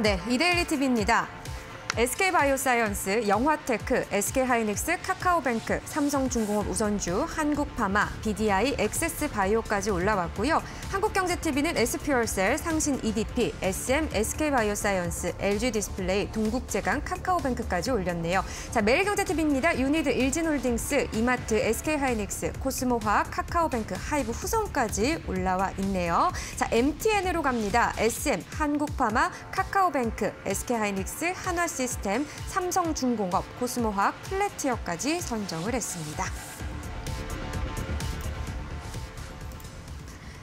네, 이데일리 TV입니다. SK바이오사이언스, 영화테크, SK하이닉스, 카카오뱅크, 삼성중공업 우선주, 한국파마, BDI, 엑세스바이오까지 올라왔고요. 한국경제TV는 SPR셀, 상신EDP, SM, SK바이오사이언스, LG디스플레이, 동국제강, 카카오뱅크까지 올렸네요. 자, 매일경제TV입니다. 유니드, 일진홀딩스, 이마트, SK하이닉스, 코스모화학, 카카오뱅크, 하이브, 후성까지 올라와 있네요. 자, MTN으로 갑니다. SM, 한국파마, 카카오뱅크, SK하이닉스, 한화 시스템, 삼성중공업, 코스모화학, 플래티어까지 선정을 했습니다.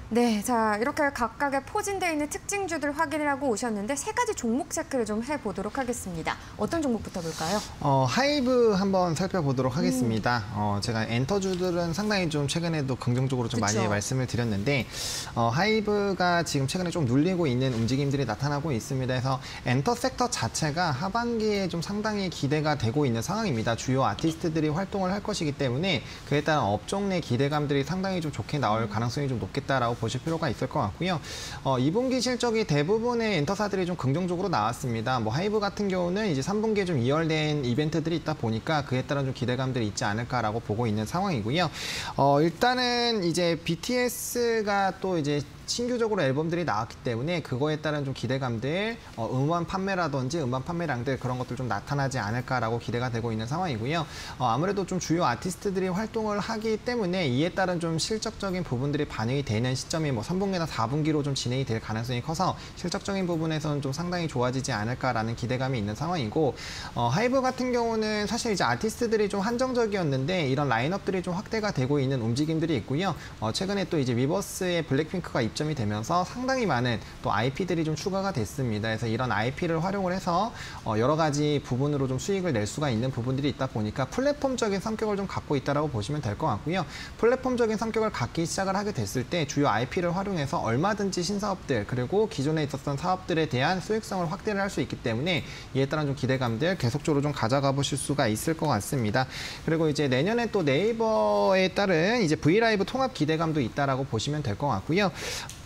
네, 자 이렇게 각각의 포진되어 있는 특징주들 확인을 하고 오셨는데 세 가지 종목 체크를 좀 해보도록 하겠습니다. 어떤 종목부터 볼까요? 어, 하이브 한번 살펴보도록 음. 하겠습니다. 어, 제가 엔터주들은 상당히 좀 최근에도 긍정적으로 좀 그쵸. 많이 말씀을 드렸는데 어, 하이브가 지금 최근에 좀 눌리고 있는 움직임들이 나타나고 있습니다. 그래서 엔터 섹터 자체가 하반기에 좀 상당히 기대가 되고 있는 상황입니다. 주요 아티스트들이 활동을 할 것이기 때문에 그에 따른 업종 내 기대감들이 상당히 좀 좋게 나올 가능성이 좀 높겠다라고 보실 필요가 있을 것 같고요. 어, 2분기 실적이 대부분의 엔터사들이 좀 긍정적으로 나왔습니다. 뭐 하이브 같은 경우는 이제 3분기에 좀 이연된 이벤트들이 있다 보니까 그에 따른 좀 기대감들이 있지 않을까라고 보고 있는 상황이고요. 어, 일단은 이제 BTS가 또 이제 신규적으로 앨범들이 나왔기 때문에 그거에 따른 좀 기대감들, 어, 음원 판매라든지 음반 판매량들 그런 것들 좀 나타나지 않을까라고 기대가 되고 있는 상황이고요. 어, 아무래도 좀 주요 아티스트들이 활동을 하기 때문에 이에 따른 좀 실적적인 부분들이 반영이 되는 시점이 뭐 3분기나 4분기로 좀 진행이 될 가능성이 커서 실적적인 부분에서는 좀 상당히 좋아지지 않을까라는 기대감이 있는 상황이고 어, 하이브 같은 경우는 사실 이제 아티스트들이 좀 한정적이었는데 이런 라인업들이 좀 확대가 되고 있는 움직임들이 있고요. 어, 최근에 또 이제 위버스에 블랙핑크가 입점이 되면서 상당히 많은 또 IP들이 좀 추가가 됐습니다. 그래서 이런 IP를 활용을 해서 어, 여러 가지 부분으로 좀 수익을 낼 수가 있는 부분들이 있다 보니까 플랫폼적인 성격을 좀 갖고 있다라고 보시면 될 것 같고요. 플랫폼적인 성격을 갖기 시작을 하게 됐을 때 주요 IP를 활용해서 얼마든지 신사업들 그리고 기존에 있었던 사업들에 대한 수익성을 확대를 할 수 있기 때문에 이에 따른 좀 기대감들 계속적으로 좀 가져가 보실 수가 있을 것 같습니다. 그리고 이제 내년에 또 네이버에 따른 이제 브이라이브 통합 기대감도 있다라고 보시면 될 것 같고요.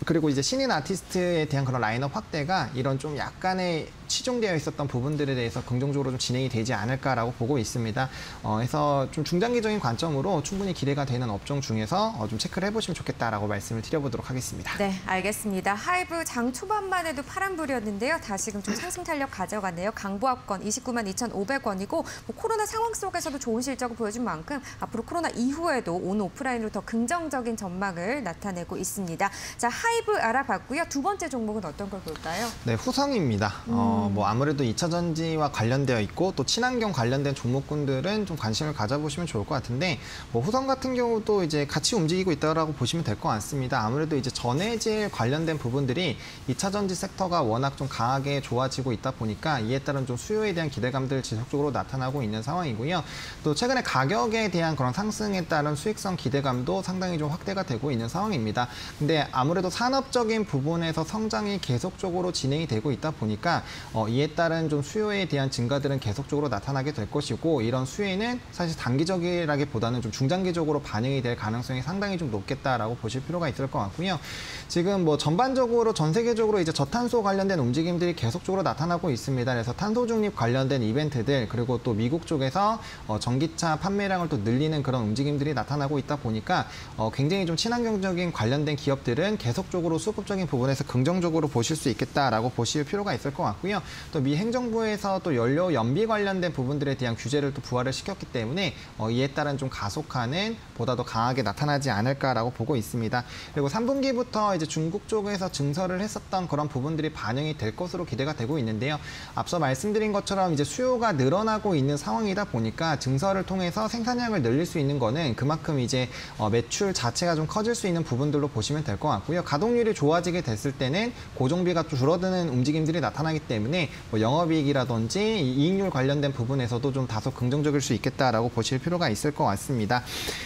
그리고 이제 신인 아티스트에 대한 그런 라인업 확대가 이런 좀 약간의 치중되어 있었던 부분들에 대해서 긍정적으로 좀 진행이 되지 않을까라고 보고 있습니다. 어, 그래서 좀 중장기적인 관점으로 충분히 기대가 되는 업종 중에서 어, 좀 체크를 해보시면 좋겠다라고 말씀을 드려보도록 하겠습니다. 네, 알겠습니다. 하이브 장 초반만 해도 파란불이었는데요. 다시금 좀 상승 탄력 가져갔네요. 강보합권 29만 2,500원이고 뭐 코로나 상황 속에서도 좋은 실적을 보여준 만큼 앞으로 코로나 이후에도 온 오프라인으로 더 긍정적인 전망을 나타내고 있습니다. 자, 하이브 알아봤고요. 두 번째 종목은 어떤 걸 볼까요? 네, 후성입니다. 어, 뭐 아무래도 2차 전지와 관련되어 있고 또 친환경 관련된 종목군들은 좀 관심을 가져보시면 좋을 것 같은데 뭐 후성 같은 경우도 이제 같이 움직이고 있다라고 보시면 될 것 같습니다. 아무래도 이제 전해질 관련된 부분들이 2차 전지 섹터가 워낙 좀 강하게 좋아지고 있다 보니까 이에 따른 좀 수요에 대한 기대감들 지속적으로 나타나고 있는 상황이고요. 또 최근에 가격에 대한 그런 상승에 따른 수익성 기대감도 상당히 좀 확대가 되고 있는 상황입니다. 근데 아무래도 산업적인 부분에서 성장이 계속적으로 진행이 되고 있다 보니까 어, 이에 따른 좀 수요에 대한 증가들은 계속적으로 나타나게 될 것이고 이런 수요는 사실 단기적이라기보다는 좀 중장기적으로 반영이 될 가능성이 상당히 좀 높겠다라고 보실 필요가 있을 것 같고요. 지금 뭐 전반적으로 전 세계적으로 이제 저탄소 관련된 움직임들이 계속적으로 나타나고 있습니다. 그래서 탄소 중립 관련된 이벤트들 그리고 또 미국 쪽에서 어, 전기차 판매량을 또 늘리는 그런 움직임들이 나타나고 있다 보니까 어, 굉장히 좀 친환경적인 관련된 기업들은 계속 적으로 수급적인 부분에서 긍정적으로 보실 수 있겠다라고 보실 필요가 있을 것 같고요. 또 미 행정부에서 또 연료 연비 관련된 부분들에 대한 규제를 또 부활을 시켰기 때문에 어, 이에 따른 좀 가속화는 보다 더 강하게 나타나지 않을까라고 보고 있습니다. 그리고 3분기부터 이제 중국 쪽에서 증설을 했었던 그런 부분들이 반영이 될 것으로 기대가 되고 있는데요. 앞서 말씀드린 것처럼 이제 수요가 늘어나고 있는 상황이다 보니까 증설을 통해서 생산량을 늘릴 수 있는 거는 그만큼 이제 어, 매출 자체가 좀 커질 수 있는 부분들로 보시면 될 것 같고요. 가동률이 좋아지게 됐을 때는 고정비가 또 줄어드는 움직임들이 나타나기 때문에 뭐 영업이익이라든지 이 이익률 관련된 부분에서도 좀 다소 긍정적일 수 있겠다라고 보실 필요가 있을 것 같습니다.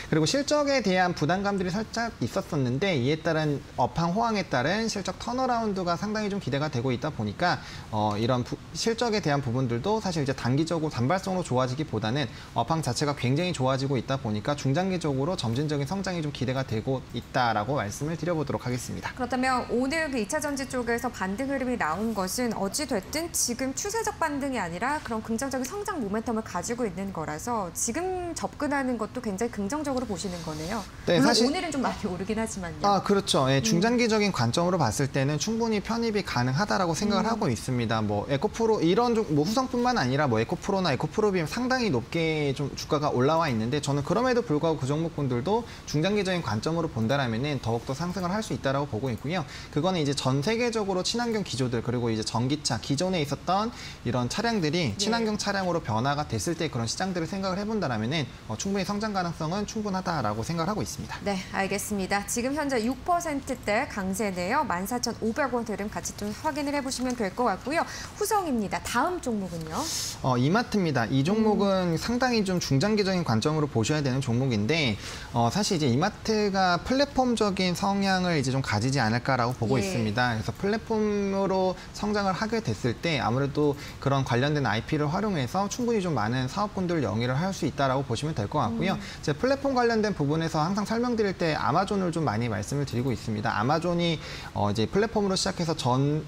그리고 실적에 대한 부담감들이 살짝 있었었는데 이에 따른 업황 호황에 따른 실적 턴어라운드가 상당히 좀 기대가 되고 있다 보니까 어, 이런 부- 실적에 대한 부분들도 사실 이제 단기적으로 단발성으로 좋아지기보다는 업황 자체가 굉장히 좋아지고 있다 보니까 중장기적으로 점진적인 성장이 좀 기대가 되고 있다라고 말씀을 드려보도록 하겠습니다. 있습니다. 그렇다면 오늘 그 2차 전지 쪽에서 반등 흐름이 나온 것은 어찌 됐든 지금 추세적 반등이 아니라 그런 긍정적인 성장 모멘텀을 가지고 있는 거라서 지금 접근하는 것도 굉장히 긍정적으로 보시는 거네요. 네, 물론 사실- 오늘은 좀 많이 오르긴 하지만요. 아, 그렇죠. 예, 중장기적인 관점으로 봤을 때는 충분히 편입이 가능하다라고 생각을 하고 있습니다. 뭐 에코프로 이런 좀, 뭐 후성뿐만 아니라 뭐 에코프로나 에코프로비움 상당히 높게 좀 주가가 올라와 있는데 저는 그럼에도 불구하고 그 종목군들도 중장기적인 관점으로 본다라면은 더욱더 상승을 할 수 있다라고 보고 있고요. 그거는 이제 전 세계적으로 친환경 기조들 그리고 이제 전기차 기존에 있었던 이런 차량들이 친환경 차량으로 변화가 됐을 때 그런 시장들을 생각을 해본다라면은 어, 충분히 성장 가능성은 충분하다라고 생각을 하고 있습니다. 네, 알겠습니다. 지금 현재 6%대 강세네요. 14,500원 흐름 같이 좀 확인을 해보시면 될 것 같고요. 후성입니다. 다음 종목은요? 어, 이마트입니다. 이 종목은 상당히 좀 중장기적인 관점으로 보셔야 되는 종목인데 어, 사실 이제 이마트가 플랫폼적인 성향을 이제 좀 가지 지 않을까라고 보고 예. 있습니다. 그래서 플랫폼으로 성장을 하게 됐을 때 아무래도 그런 관련된 IP를 활용해서 충분히 좀 많은 사업군들 영위를 할 수 있다라고 보시면 될 것 같고요. 이제 플랫폼 관련된 부분에서 항상 설명드릴 때 아마존을 좀 많이 말씀을 드리고 있습니다. 아마존이 어, 이제 플랫폼으로 시작해서 전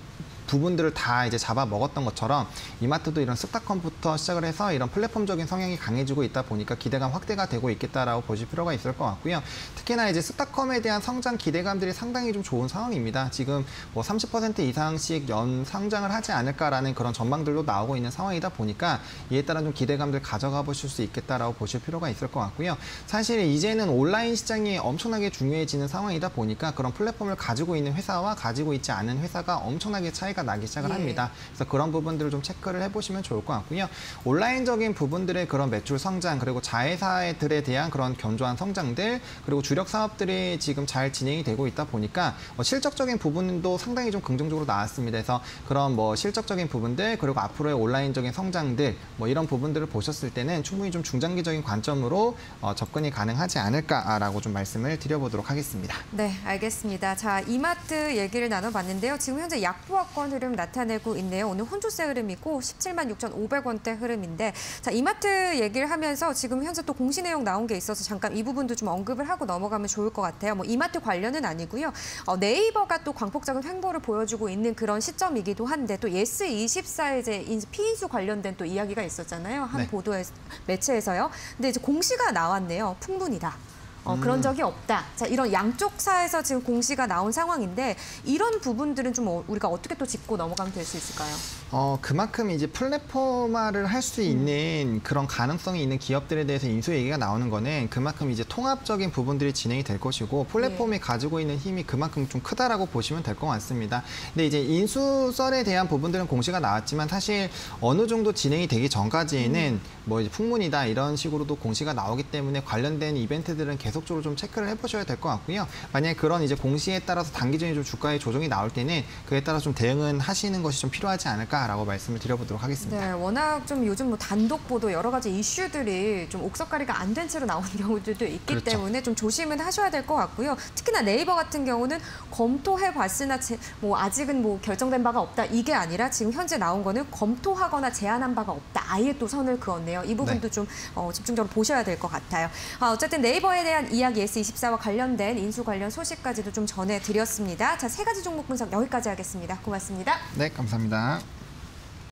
부분들을 다 이제 잡아 먹었던 것처럼 이마트도 이런 스타컴부터 시작을 해서 이런 플랫폼적인 성향이 강해지고 있다 보니까 기대감 확대가 되고 있겠다라고 보실 필요가 있을 것 같고요. 특히나 이제 스타컴에 대한 성장 기대감들이 상당히 좀 좋은 상황입니다. 지금 뭐 30% 이상씩 연 상장을 하지 않을까라는 그런 전망들도 나오고 있는 상황이다 보니까 이에 따른 좀 기대감들 가져가 보실 수 있겠다라고 보실 필요가 있을 것 같고요. 사실 이제는 온라인 시장이 엄청나게 중요해지는 상황이다 보니까 그런 플랫폼을 가지고 있는 회사와 가지고 있지 않은 회사가 엄청나게 차이 가 나기 시작을 예. 합니다. 그래서 그런 부분들을 좀 체크를 해보시면 좋을 것 같고요. 온라인적인 부분들의 그런 매출 성장 그리고 자회사들에 대한 그런 견조한 성장들 그리고 주력 사업들이 지금 잘 진행이 되고 있다 보니까 어, 실적적인 부분도 상당히 좀 긍정적으로 나왔습니다. 그래서 그런 뭐 실적적인 부분들 그리고 앞으로의 온라인적인 성장들 뭐 이런 부분들을 보셨을 때는 충분히 좀 중장기적인 관점으로 어, 접근이 가능하지 않을까라고 좀 말씀을 드려보도록 하겠습니다. 네, 알겠습니다. 자, 이마트 얘기를 나눠봤는데요. 지금 현재 약보합권 흐름 나타내고 있네요. 오늘 혼조세 흐름이고 17만 6,500원대 흐름인데 자, 이마트 얘기를 하면서 지금 현재 또 공시 내용 나온 게 있어서 잠깐 이 부분도 좀 언급을 하고 넘어가면 좋을 것 같아요. 뭐 이마트 관련은 아니고요. 어, 네이버가 또 광폭적인 행보를 보여주고 있는 그런 시점이기도 한데 또 예스24의 이제 인- 피인수 관련된 또 이야기가 있었잖아요. 한 네. 보도에 매체에서요. 근데 이제 공시가 나왔네요. 풍문이다. 어, 그런 적이 없다. 자, 이런 양쪽사에서 지금 공시가 나온 상황인데 이런 부분들은 좀 어- 우리가 어떻게 또 짚고 넘어가면 될 수 있을까요? 어, 그만큼 이제 플랫폼화를 할 수 있는 그런 가능성이 있는 기업들에 대해서 인수 얘기가 나오는 거는 그만큼 이제 통합적인 부분들이 진행이 될 것이고 플랫폼이 가지고 있는 힘이 그만큼 좀 크다라고 보시면 될 것 같습니다. 근데 이제 인수설에 대한 부분들은 공시가 나왔지만 사실 어느 정도 진행이 되기 전까지는 뭐 이제 풍문이다 이런 식으로도 공시가 나오기 때문에 관련된 이벤트들은 계속 적으로 좀 체크를 해보셔야 될 것 같고요. 만약에 그런 이제 공시에 따라서 단기적인 좀 주가의 조정이 나올 때는 그에 따라 좀 대응은 하시는 것이 좀 필요하지 않을까라고 말씀을 드려보도록 하겠습니다. 네, 워낙 좀 요즘 뭐 단독 보도 여러 가지 이슈들이 좀 옥석가리가 안 된 채로 나오는 경우들도 있기 그렇죠. 때문에 좀 조심은 하셔야 될 것 같고요. 특히나 네이버 같은 경우는 검토해 봤으나 제- 뭐 아직은 뭐 결정된 바가 없다 이게 아니라 지금 현재 나온 거는 검토하거나 제안한 바가 없다 아예 또 선을 그었네요. 이 부분도 네. 좀 어, 집중적으로 보셔야 될 것 같아요. 아, 어쨌든 네이버에 대한 이야기 S24와 관련된 인수 관련 소식까지도 좀 전해드렸습니다. 자, 세 가지 종목 분석 여기까지 하겠습니다. 고맙습니다. 네, 감사합니다.